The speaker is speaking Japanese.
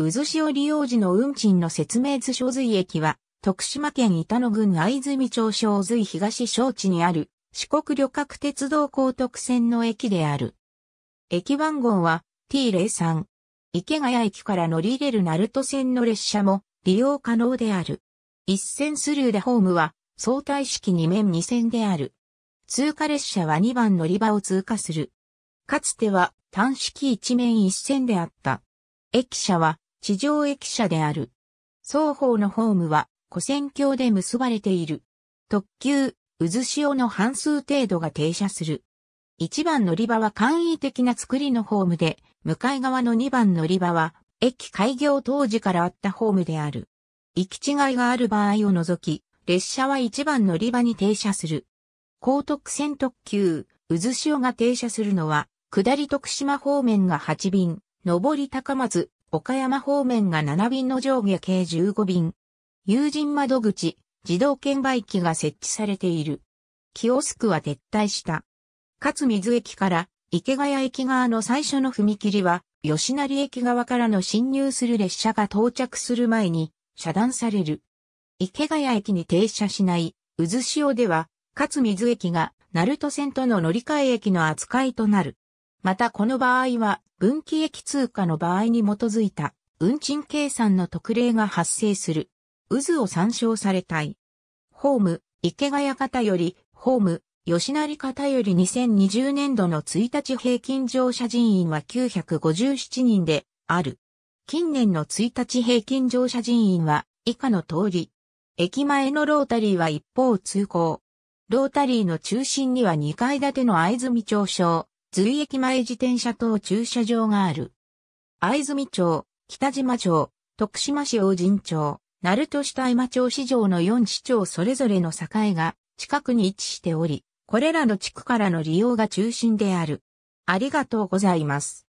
渦潮利用時の運賃の説明図小髄駅は、徳島県板野郡藍住町小髄東小地にある四国旅客鉄道高徳線の駅である。駅番号は T03。池谷駅から乗り入れる鳴門線の列車も利用可能である。一線スルーでホームは相対式2面2線である。通過列車は2番乗り場を通過する。かつては単式1面1線であった。駅舎は地上駅舎である。双方のホームは古線橋で結ばれている。特急、渦潮の半数程度が停車する。1番乗り場は簡易的な作りのホームで、向かい側の2番乗り場は、駅開業当時からあったホームである。行き違いがある場合を除き、列車は1番乗り場に停車する。高徳線特急、渦潮が停車するのは、下り徳島方面が8便、上り高松、岡山方面が7便の上下計15便。友人窓口、自動券売機が設置されている。キオスクは撤退した。勝水駅から池谷駅側の最初の踏切は、吉成駅側からの侵入する列車が到着する前に遮断される。池谷駅に停車しない渦潮では、勝水駅が鳴門線との乗り換え駅の扱いとなる。またこの場合は、分岐駅通過の場合に基づいた運賃計算の特例が発生する。渦を参照されたい。ホーム、池谷方より、ホーム、吉成方より2020年度の1日平均乗車人員は957人である。近年の1日平均乗車人員は以下の通り。駅前のロータリーは一方通行。ロータリーの中心には2階建ての藍住町小、随駅前自転車等駐車場がある。藍住町、北島町、徳島市大神町、鳴門市大間町市場の4市町それぞれの境が近くに位置しており、これらの地区からの利用が中心である。ありがとうございます。